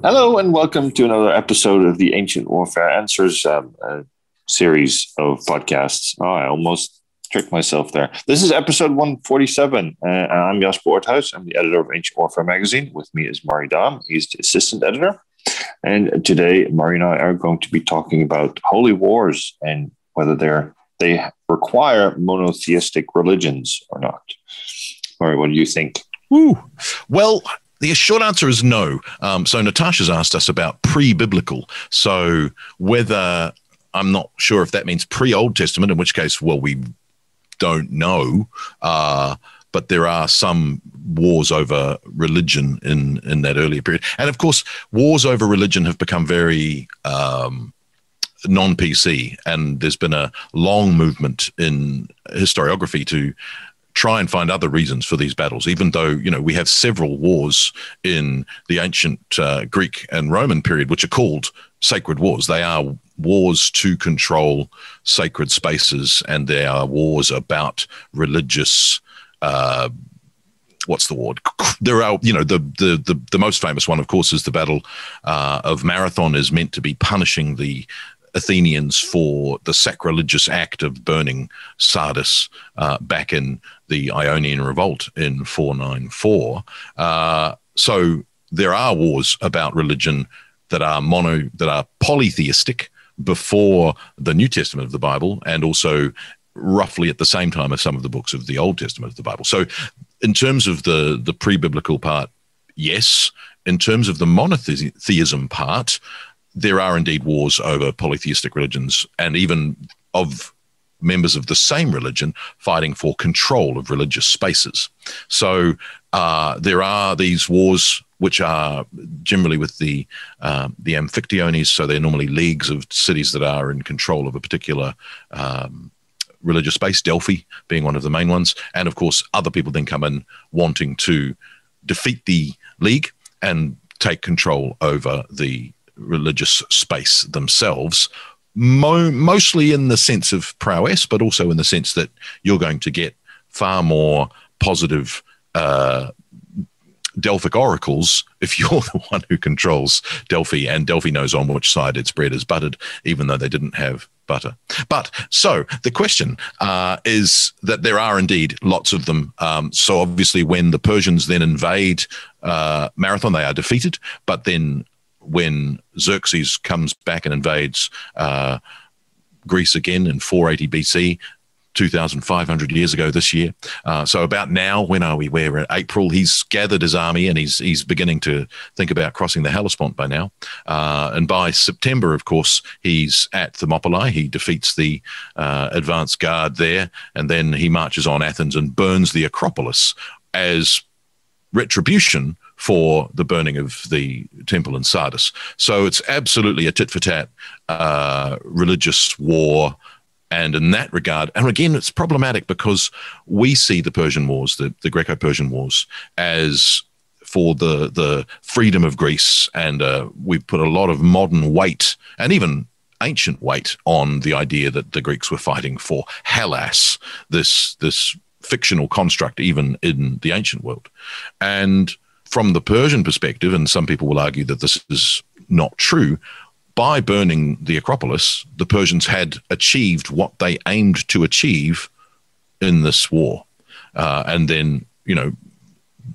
Hello, and welcome to another episode of the Ancient Warfare Answers um, series of podcasts. Oh, I almost tricked myself there. This is episode 147, uh, I'm Jasper Oorthuys. I'm the editor of Ancient Warfare magazine. With me is Murray Dahm. He's the assistant editor. And today, Murray and I are going to be talking about holy wars and whether they're they require monotheistic religions or not. Murray, what do you think? Ooh. Well, the short answer is no. Um, so Natasha's asked us about pre-biblical. So whether I'm not sure if that means pre-Old Testament, in which case, well, we don't know. Uh, but there are some wars over religion in in that earlier period, and of course, wars over religion have become very um, non PC, and there's been a long movement in historiography to try and find other reasons for these battles, even though, you know, we have several wars in the ancient uh, Greek and Roman period, which are called sacred wars. They are wars to control sacred spaces, and they are wars about religious. Uh, what's the word? There are, you know, the, the the the most famous one, of course, is the Battle uh, of Marathon, is meant to be punishing the Athenians for the sacrilegious act of burning Sardis uh, back in the Ionian Revolt in 494. Uh, so there are wars about religion that are mono that are polytheistic before the New Testament of the Bible, and also roughly at the same time as some of the books of the Old Testament of the Bible. So, in terms of the the pre-biblical part, yes. In terms of the monotheism part, there are indeed wars over polytheistic religions and even of members of the same religion fighting for control of religious spaces. So uh, there are these wars which are generally with the uh, the amphictyones, so they're normally leagues of cities that are in control of a particular um, religious space. Delphi being one of the main ones, and of course other people then come in wanting to defeat the league and take control over the religious space themselves, mo- mostly in the sense of prowess, but also in the sense that you're going to get far more positive uh, Delphic oracles if you're the one who controls Delphi, and Delphi knows on which side its bread is buttered, even though they didn't have butter. But so the question uh, is that there are indeed lots of them. Um, so obviously, when the Persians then invade uh, Marathon, they are defeated, but then when Xerxes comes back and invades uh, Greece again in 480 BC, 2,500 years ago this year. Uh, so about now, when are we? We're in April. He's gathered his army and he's he's beginning to think about crossing the Hellespont by now. Uh, and by September, of course, he's at Thermopylae. He defeats the uh, advance guard there, and then he marches on Athens and burns the Acropolis as retribution for the burning of the temple in Sardis. So it's absolutely a tit for tat uh, religious war. And in that regard, and again, it's problematic because we see the Persian Wars, the, the Greco Persian Wars, as for the, the freedom of Greece. And uh, we've put a lot of modern weight and even ancient weight on the idea that the Greeks were fighting for Hellas, this, this fictional construct, even in the ancient world. And from the Persian perspective, and some people will argue that this is not true, by burning the Acropolis, the Persians had achieved what they aimed to achieve in this war. Uh, and then, you know,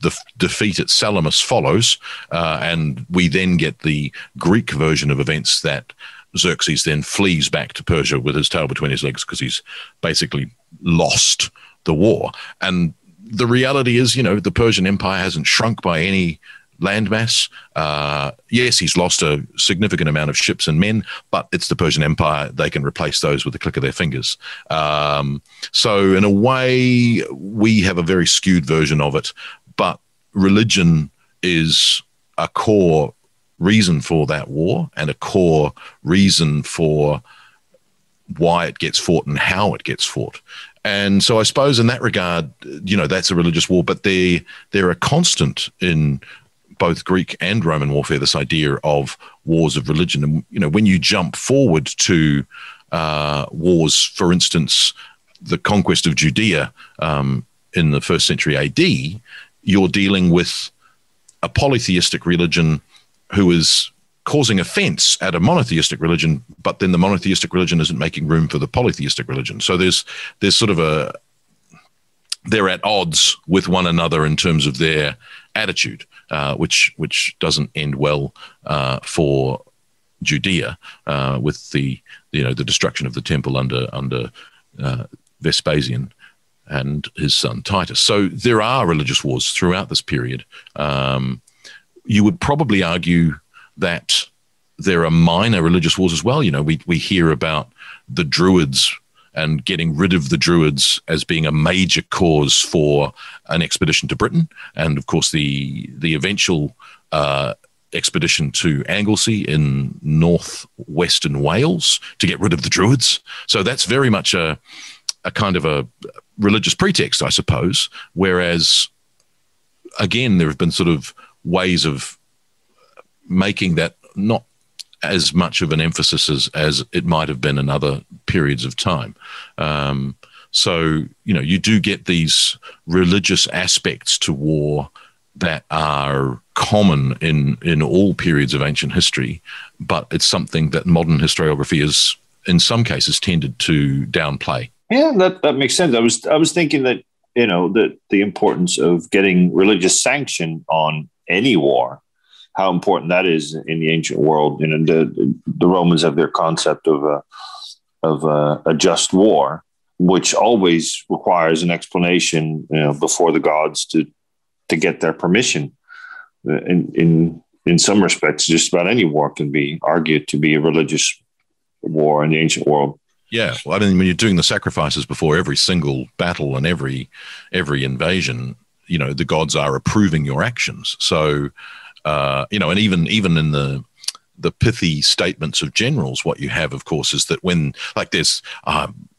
the f- defeat at Salamis follows, uh, and we then get the Greek version of events that Xerxes then flees back to Persia with his tail between his legs because he's basically lost the war. And the reality is, you know, the Persian Empire hasn't shrunk by any landmass. Uh, yes, he's lost a significant amount of ships and men, but it's the Persian Empire. They can replace those with the click of their fingers. Um, so, in a way, we have a very skewed version of it, but religion is a core reason for that war and a core reason for why it gets fought and how it gets fought. And so I suppose in that regard, you know, that's a religious war, but they they're a constant in both Greek and Roman warfare. This idea of wars of religion, and you know, when you jump forward to uh, wars, for instance, the conquest of Judea um, in the first century AD, you're dealing with a polytheistic religion who is causing offense at a monotheistic religion, but then the monotheistic religion isn't making room for the polytheistic religion. So there's there's sort of a they're at odds with one another in terms of their attitude, uh, which which doesn't end well uh, for Judea uh, with the you know the destruction of the temple under under uh, Vespasian and his son Titus. So there are religious wars throughout this period. Um, you would probably argue that there are minor religious wars as well. You know, we, we hear about the Druids and getting rid of the Druids as being a major cause for an expedition to Britain, and of course the the eventual uh, expedition to Anglesey in northwestern Wales to get rid of the Druids. So that's very much a a kind of a religious pretext, I suppose. Whereas, again, there have been sort of ways of making that not as much of an emphasis as, as it might have been in other periods of time. Um, so, you know, you do get these religious aspects to war that are common in, in all periods of ancient history, but it's something that modern historiography is, in some cases, tended to downplay. Yeah, that, that makes sense. I was I was thinking that you know the the importance of getting religious sanction on any war how important that is in the ancient world. You know, the the Romans have their concept of a of a, a just war, which always requires an explanation, you know, before the gods to to get their permission. Uh, in in in some respects, just about any war can be argued to be a religious war in the ancient world. Yeah, well, I mean, when you're doing the sacrifices before every single battle and every every invasion, you know, the gods are approving your actions. So uh, you know, and even even in the the pithy statements of generals, what you have, of course, is that when like there's. Um,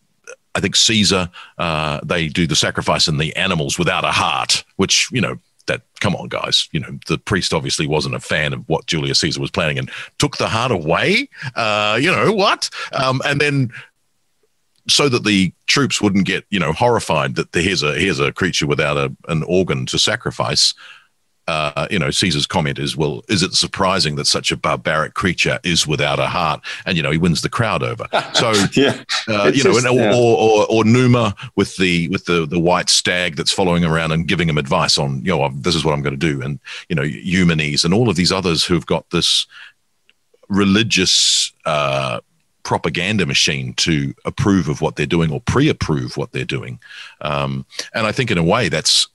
I think Caesar, uh, they do the sacrifice in the animals without a heart, which, you know, that come on guys you know the priest obviously wasn't a fan of what julius caesar was planning and took the heart away uh, you know what um, and then so that the troops wouldn't get you know horrified that here's a here's a creature without a, an organ to sacrifice uh, you know, Caesar's comment is, well, is it surprising that such a barbaric creature is without a heart? And, you know, he wins the crowd over. So, yeah, uh, you know, just, or, yeah. or, or, or, Numa with the, with the, the white stag that's following around and giving him advice on, you know, this is what I'm going to do. And, you know, Eumenes and all of these others who've got this religious, uh, propaganda machine to approve of what they're doing or pre-approve what they're doing. Um, and I think in a way that's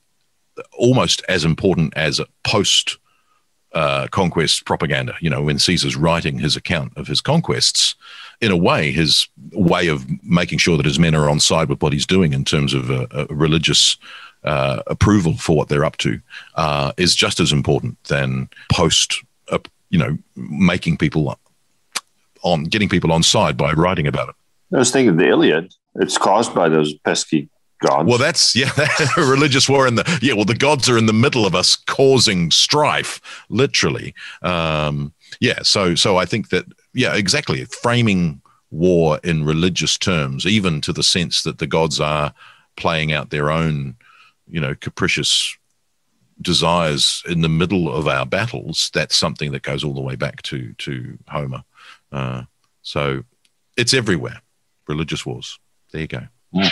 almost as important as post uh, conquest propaganda. You know, when Caesar's writing his account of his conquests, in a way, his way of making sure that his men are on side with what he's doing in terms of a, a religious uh, approval for what they're up to uh, is just as important than post, uh, you know, making people on getting people on side by writing about it. I was thinking of the Iliad. It's caused by those pesky gods. Well, that's yeah, religious war in the yeah. Well, the gods are in the middle of us, causing strife, literally. Um, yeah, so so I think that yeah, exactly. Framing war in religious terms, even to the sense that the gods are playing out their own, you know, capricious desires in the middle of our battles. That's something that goes all the way back to to Homer. Uh, so it's everywhere. Religious wars. There you go. Yeah.